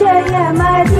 爷爷买的。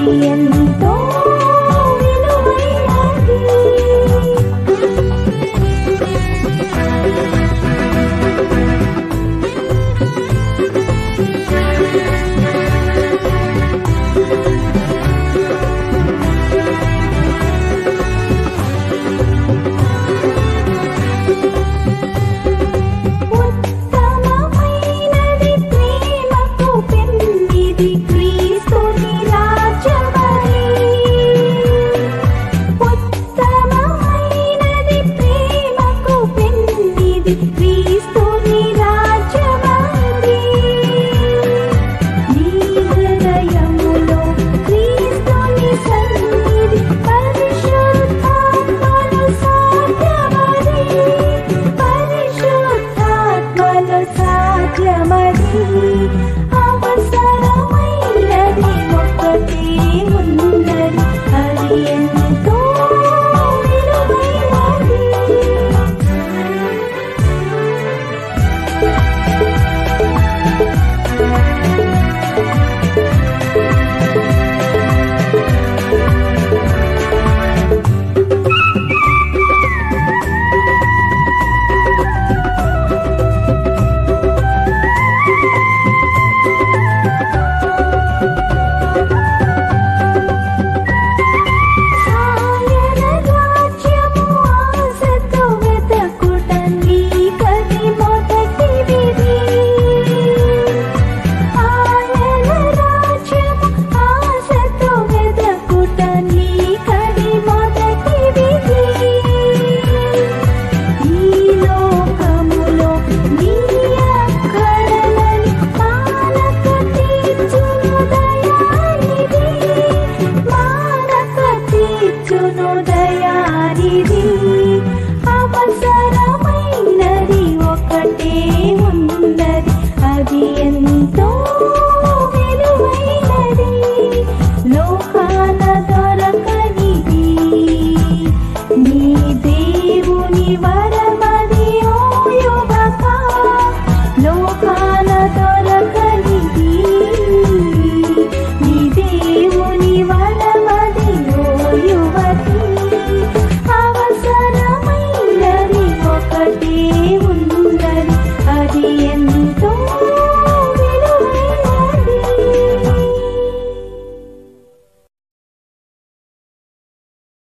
viento. Be يا دي حقا سلام